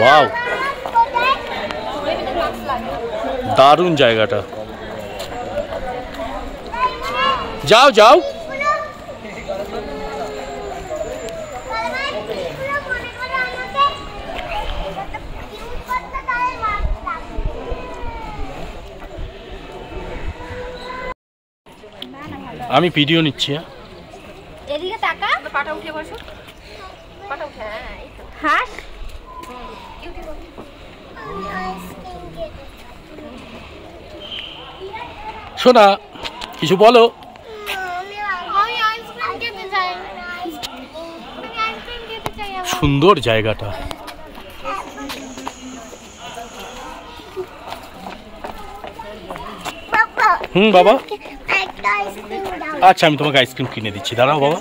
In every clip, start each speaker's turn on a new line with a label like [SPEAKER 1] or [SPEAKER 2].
[SPEAKER 1] Wow দারুণ জায়গাটা। যাও যাও। আমি ভিডিও নিচ্ছি হ্যাঁ।
[SPEAKER 2] এদিকে তাকা। পাটা উঠে বসো। পাটা উঠে হ্যাঁ এই তো। হাস
[SPEAKER 1] শোনা কিছু বলো। সুন্দর জায়গাটা। হুম বাবা। আচ্ছা আমি তোমাকে আইসক্রিম কিনে দিচ্ছি। দাঁড়াও বাবা।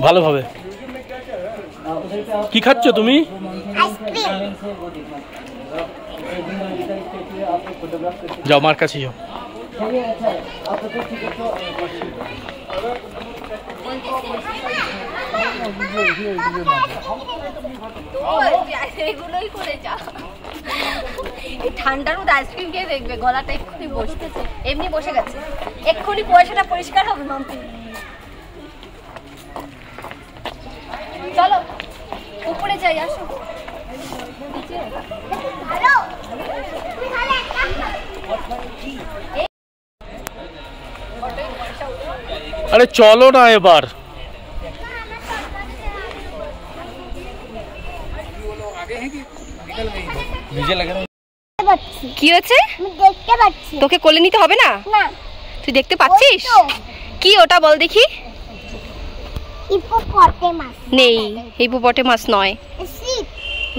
[SPEAKER 1] ভালোভাবে। কি খাচ্ছ তুমি? যাও, মার কাছে যাও।
[SPEAKER 2] ঠান্ডার মধ্যে আইসক্রিম খেয়ে দেখবে, গলাটা এক্ষুনি বসতেছে। এমনি বসে গেছে। এক্ষুনি পয়সাটা পরিষ্কার হবে, মাম্পি চলো উপরে যাই আসো।
[SPEAKER 1] আরে চলো না এবার।
[SPEAKER 3] কি হয়েছে?
[SPEAKER 2] আমি দেখতে পাচ্ছি।
[SPEAKER 3] তোকে কোলে নিতে হবে না? তুই দেখতে পাচ্ছিস? কি ওটা বল দেখি।
[SPEAKER 2] হিপোপটেমাস
[SPEAKER 3] নেই হিপোপটে মাছ নয়।
[SPEAKER 2] শিপ।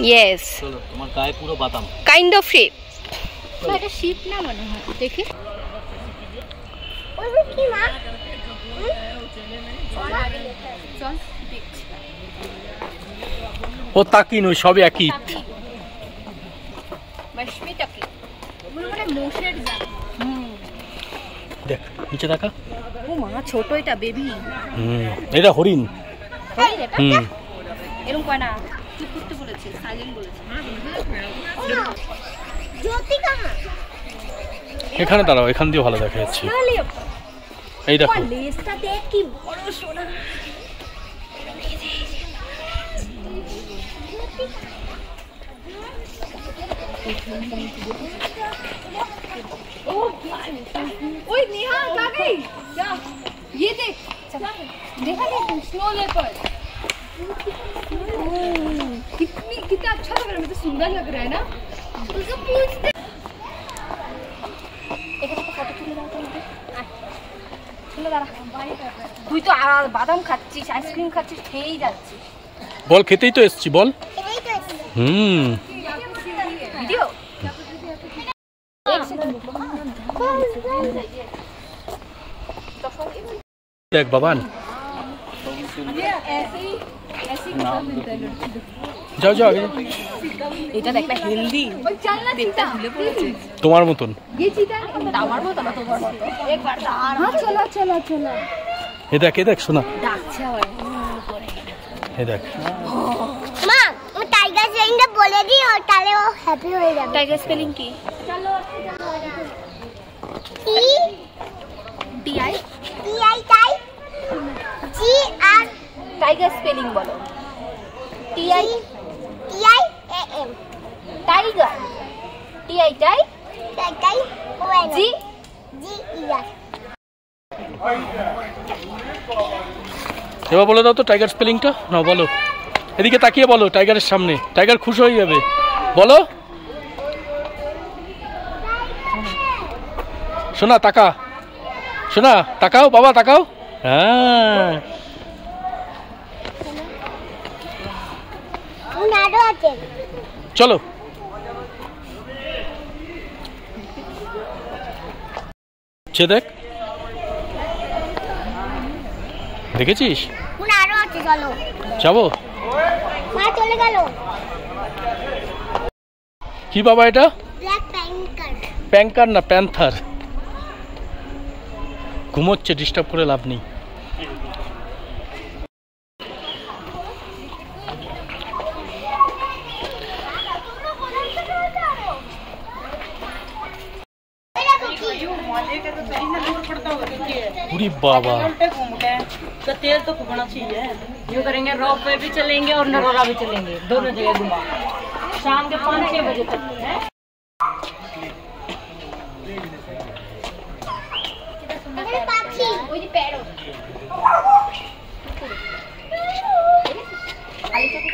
[SPEAKER 3] ইয়েস
[SPEAKER 1] তোমার গায়ে পুরো বাদাম।
[SPEAKER 3] কাইন্ড অফ শেপ
[SPEAKER 2] এটা শিপ না মনে হয়? দেখি। ওইগুলো কি মা? চল। দেখছি।
[SPEAKER 1] ও তাকি নই সব একই।
[SPEAKER 2] মানে
[SPEAKER 1] দেখ নিচে দেখা।
[SPEAKER 3] মা ছোট এটা বেবি
[SPEAKER 1] হুম এটা হরিণ। হুম।
[SPEAKER 3] এরকম কয় না চুপ করতে বলেছে সাইলেন্ট বলেছে।
[SPEAKER 1] এখানে দাঁড়াও এখান দিয়ে ভালো দেখা যাচ্ছে। এই দেখো।
[SPEAKER 3] লেজটা দেখ কি বড় সোনা।
[SPEAKER 2] ओए नेहा आ गई क्या ये देख देखा क्या स्नो लेपर्ड कितनी कितना अच्छा लग रहा है मतलब सुंदर लग रहा है ना उसको पूछते
[SPEAKER 3] তুই তো আ- বাদাম খাচ্ছিস আইসক্রিম খাচ্ছিস খেয়েই যাচ্ছিস
[SPEAKER 1] বল খেতেই তো এসছি বল হুম দেখ বাবান যাও যাও
[SPEAKER 3] এটা দেখ হেলদি
[SPEAKER 1] তোমার মতন। এ দেখ এ দেখ শোনা। এ দেখ।
[SPEAKER 2] মা টাইগার স্পেলিংটা বলে দিও তাহলে ও হ্যাপি হয়ে যাবে।
[SPEAKER 3] টাইগার স্পেলিং কি?
[SPEAKER 2] চলো।
[SPEAKER 3] T T
[SPEAKER 2] I T I tie G
[SPEAKER 3] R tiger spelling বলো। T
[SPEAKER 2] I T I A
[SPEAKER 3] M tiger T I
[SPEAKER 2] tie tie tie O
[SPEAKER 3] N
[SPEAKER 2] G G E
[SPEAKER 1] এবার বলে দাও তো টাইগার স্পেলিংটা না বলো। এদিকে তাকিয়ে বলো টাইগারের সামনে। টাইগার খুশি হয়ে যাবে। বলো। শোনা তাকা। শোনা তাকাও বাবা তাকাও। হ্যাঁ। চলো। সে দেখ। দেখেছিস? যাব। কি বাবা এটা?
[SPEAKER 2] প্যাঙ্কার
[SPEAKER 1] না প্যান্থার? ঘুমোচ্ছে डिस्टर्ब करे लाभ नहीं पूरी बाबा
[SPEAKER 4] तो तेल तो घुमाना चाहिए
[SPEAKER 5] यूँ करेंगे, रॉक पे भी चलेंगे और नरोरा भी चलेंगे। दोनों जगह घुमा। शाम के पाँच छह बजे तक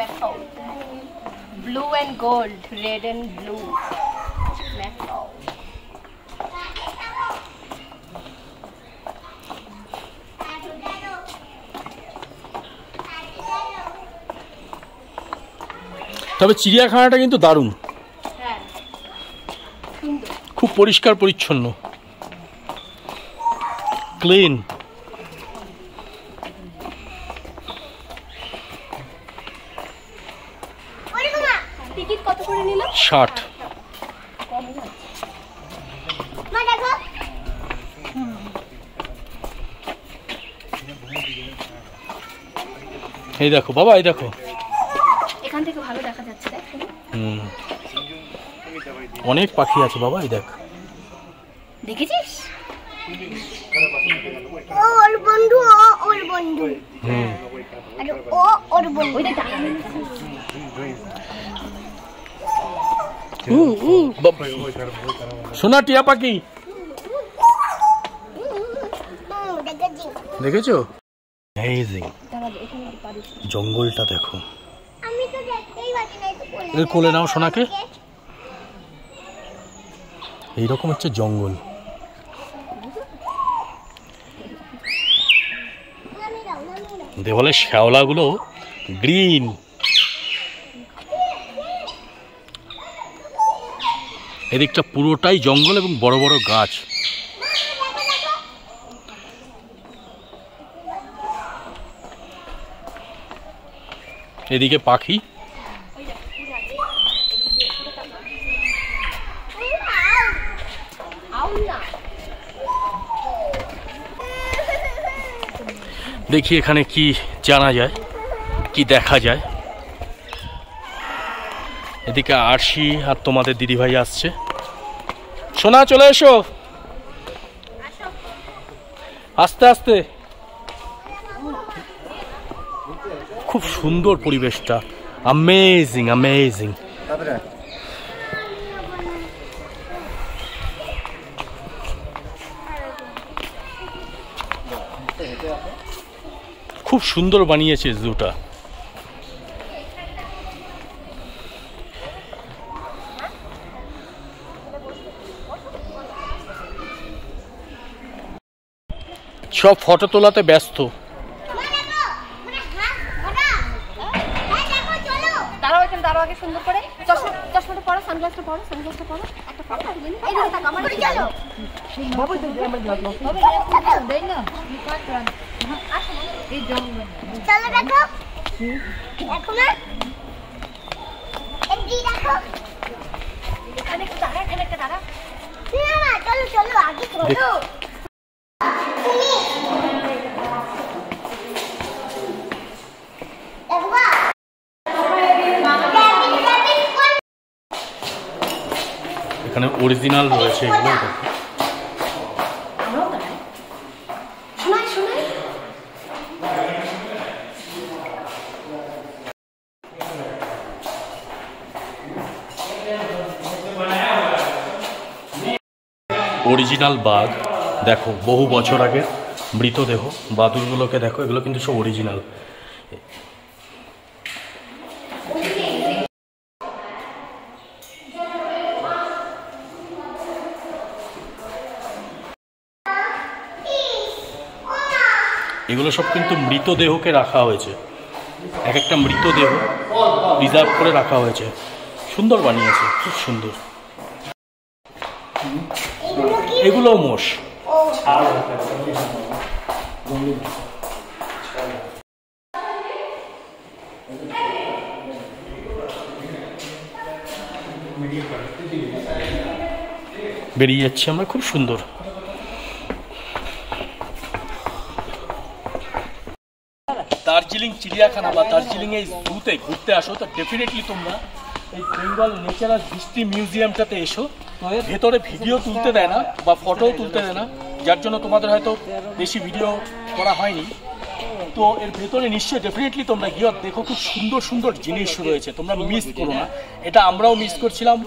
[SPEAKER 2] macaw blue and gold red and blue macaw
[SPEAKER 1] তবে চিড়িয়াখানাটা কিন্তু দারুণ।
[SPEAKER 2] হ্যাঁ।
[SPEAKER 1] খুব পরিষ্কার পরিচ্ছন্ন। ক্লিন ষাট। এই দেখো বাবা এই দেখো।
[SPEAKER 2] এখান থেকে ভালো দেখা যাচ্ছে দেখ।
[SPEAKER 1] হুম। অনেক পাখি আছে বাবা এই দেখ।
[SPEAKER 2] দেখেছিস?
[SPEAKER 6] ও ওর বন্ধু ও ওর বন্ধু।
[SPEAKER 1] হুম।
[SPEAKER 6] আর ও ওর বন্ধু
[SPEAKER 2] ওই দেখ ডানা
[SPEAKER 1] বাবা। সোনা টিয়া পাখি।
[SPEAKER 6] দেখেছ?
[SPEAKER 1] অ্যামেজিং জঙ্গলটা দেখো।
[SPEAKER 6] কোলে
[SPEAKER 1] নাও সোনাকে। এইরকম হচ্ছে জঙ্গল। দেওয়ালের শ্যাওলাগুলো গ্রিন এদিকটা পুরোটাই জঙ্গল এবং বড় বড় গাছ। এদিকে পাখি। দেখি এখানে কি জানা যায়, কি দেখা যায়। এদিকে আরশি আর তোমাদের দিদিভাই আসছে। সোনা, চলে এসো। আস্তে আস্তে। খুব সুন্দর পরিবেশটা। অ্যামেজিং অ্যামেজিং খুব সুন্দর বানিয়েছে জুটা। সব ফটো তোলাতে ব্যস্ত।
[SPEAKER 2] দাঁড়াও এখানে
[SPEAKER 1] অরিজিনাল রয়েছে এগুলো। অরিজিনাল বাঘ দেখো বহু বছর আগের মৃতদেহ বাদুরগুলোকে দেখো এগুলো কিন্তু সব অরিজিনাল এগুলো সব কিন্তু মৃতদেহকে রাখা হয়েছে। এক একটা মৃতদেহ রিজার্ভ করে রাখা হয়েছে। সুন্দর বানিয়েছে, খুব সুন্দর। এগুলো মোষ। বেরিয়ে যাচ্ছি আমরা, খুব সুন্দর দার্জিলিং চিড়িয়াখানা বা দার্জিলিং এই জুতে ঘুরতে আসো, তো ডেফিনেটলি তোমরা এই বেঙ্গল ন্যাচারাল হিস্ট্রি মিউজিয়ামটাতে এসো। ভেতরে ভিডিও তুলতে দেয় না বা ফটোও তুলতে দেয় না। যার জন্য তোমাদের হয়তো বেশি ভিডিও করা হয়নি। তো এর ভেতরে নিশ্চয়ই ডেফিনেটলি তোমরা গিয়ে দেখো খুব সুন্দর সুন্দর জিনিস রয়েছে। তোমরা মিস করো না। এটা আমরাও মিস করছিলাম।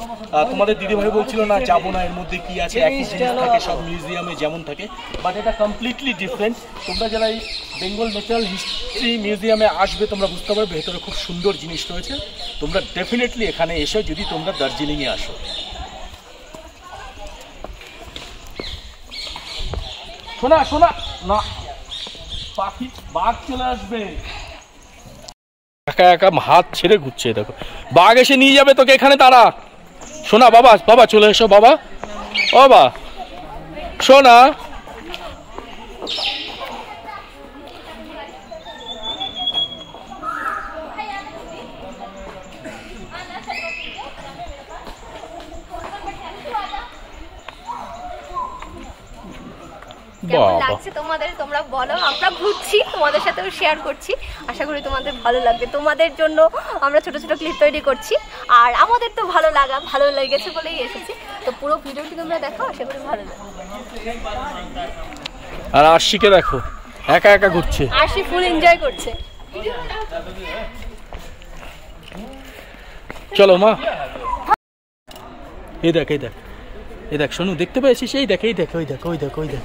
[SPEAKER 1] তোমাদের দিদিভাই বলছিল না যাব না এর মধ্যে কি আছে? একই জিনিস থাকে সব মিউজিয়ামে যেমন থাকে। বাট এটা কমপ্লিটলি ডিফারেন্ট তোমরা যারা এই বেঙ্গল ন্যাচারাল হিস্ট্রি মিউজিয়ামে আসবে তোমরা বুঝতে পারবে ভেতরে খুব সুন্দর জিনিস রয়েছে। তোমরা ডেফিনেটলি এখানে এসো যদি তোমরা দার্জিলিংয়ে আসো। শোনা শোনা। না পাখি বাঘ চলে আসবে। একা একা হাত ছেড়ে ঘুরছে, দেখো। বাঘ এসে নিয়ে যাবে তোকে এখানে তারা। শোনা বাবা বাবা, চলে এসো, বাবা। ও বাবা শোনা
[SPEAKER 2] কেমন লাগছে তোমাদের? তোমরা বলো আমরা ঘুরছি তোমাদের সাথেও শেয়ার করছি। আশা করি তোমাদের ভালো লাগবে। তোমাদের জন্য আমরা ছোট ছোট ক্লিপ তৈরি করছি। আর আমাদের তো ভালো লাগা ভালো লেগেছে বলেই এসেছি। তো পুরো ভিডিওটি তোমরা দেখো আশা করি ভালো লাগবে।
[SPEAKER 1] আর আশিকে দেখো একা একা ঘুরছে।
[SPEAKER 2] আশি ফুল এনজয় করছে।
[SPEAKER 1] চলো মা। এই দেখ এই দেখ। এই দেখ শোনু দেখতে পেয়েছিস? এই দেখ এই দেখ ওই দেখ ওই দেখ ওই দেখ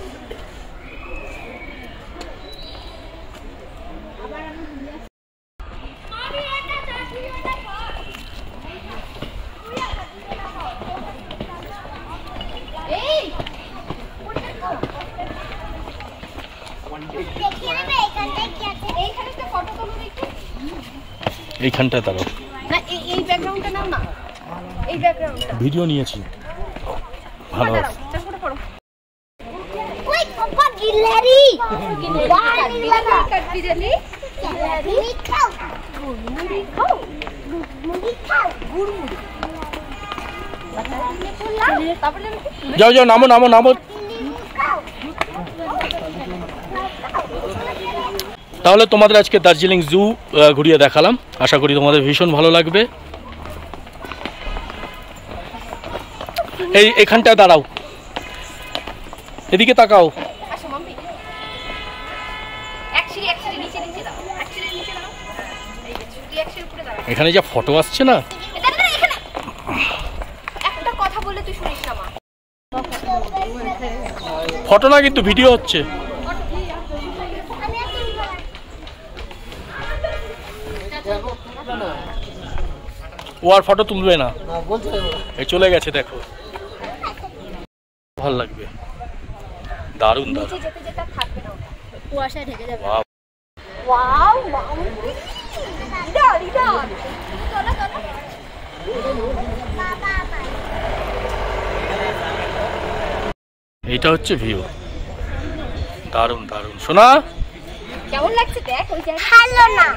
[SPEAKER 6] দেখিয়ে দেবে এখানটায় কি আছে
[SPEAKER 2] এইখানে একটা ফটো তোলো দেখি
[SPEAKER 1] এইখানটা দাঁড়াও।
[SPEAKER 2] না এই এই ব্যাকগ্রাউন্ডটা নাও না। এই ব্যাকগ্রাউন্ডটা
[SPEAKER 1] ভিডিও নিয়েছি। ভালো
[SPEAKER 6] ওই পাপা গিলারি গিলারি
[SPEAKER 2] কাটবিরালি
[SPEAKER 6] গিলারি খাও।
[SPEAKER 2] মুড়ি খাও।
[SPEAKER 6] মুড়ি খাও।
[SPEAKER 2] তারপরে
[SPEAKER 1] যাও যাও নামো নামো নামো। তাহলে তোমাদের আজকে দার্জিলিং জু ঘুরিয়ে দেখালাম। আশা করি তোমাদের ভীষণ ভালো লাগবে। এই এখানটায় দাঁড়াও। এদিকে তাকাও। এখানে যা ফটো আসছে না? ফটো না কিন্তু ভিডিও হচ্ছে। ও আর ফটো তুলবে না। এই চলে গেছে দেখো। ভালো লাগবে। দারুণ দারুণ। এইটা হচ্ছে ভিউ দারুণ দারুণ। শোনা
[SPEAKER 2] কেমন লাগছে দেখ ওই
[SPEAKER 6] ভালো না।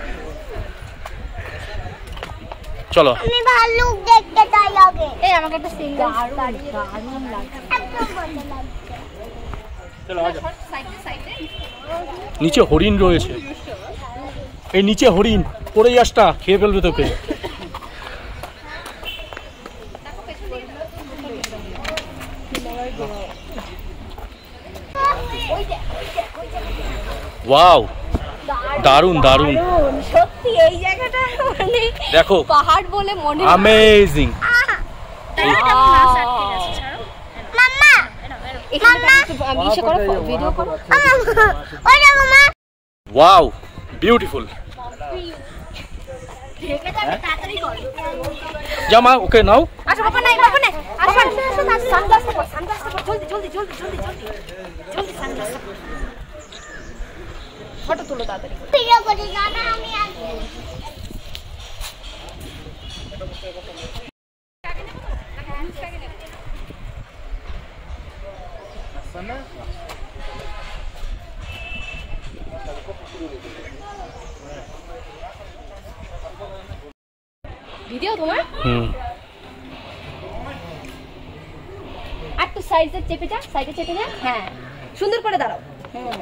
[SPEAKER 1] চলো।
[SPEAKER 6] আমি ভালুক দেখতে চাই আগে।
[SPEAKER 3] এই আমাকে একটা সিঙ্গেল দারুণ লাগছে।
[SPEAKER 6] একদম ভালো লাগছে।
[SPEAKER 2] সাইডে সাইডে
[SPEAKER 1] নিচে হরিণ রয়েছে। এই নিচে হরিণ পড়ে যাসটা খেয়ে ফেলবে তোকে। ওয়াও দারুণ দারুণ।
[SPEAKER 2] সত্যি এই মানে
[SPEAKER 1] দেখো।
[SPEAKER 2] পাহাড় বলে মনে
[SPEAKER 1] অ্যামেজিং
[SPEAKER 6] মাম্মা!
[SPEAKER 2] এখানে ইসে করো ভিডিও করো।
[SPEAKER 6] ওরে মামা
[SPEAKER 1] ওয়াও বিউটিফুল যা মা ওকে নাও।
[SPEAKER 2] আসো বাবা নাই বাবা নাই। আসো আসো পর সানগ্লাসটা পর জলদি জলদি জলদি জলদি জলদি। জলদি সানগ্লাসটা ফটো তুলো তাড়াতাড়ি।
[SPEAKER 6] করে দাদা আমি আগে
[SPEAKER 2] ভিডিও তোমার?
[SPEAKER 1] হুম।
[SPEAKER 2] আর তো সাইজের চেপে যা সাইডে চেপে যা হ্যাঁ। সুন্দর করে দাঁড়াও। হুম।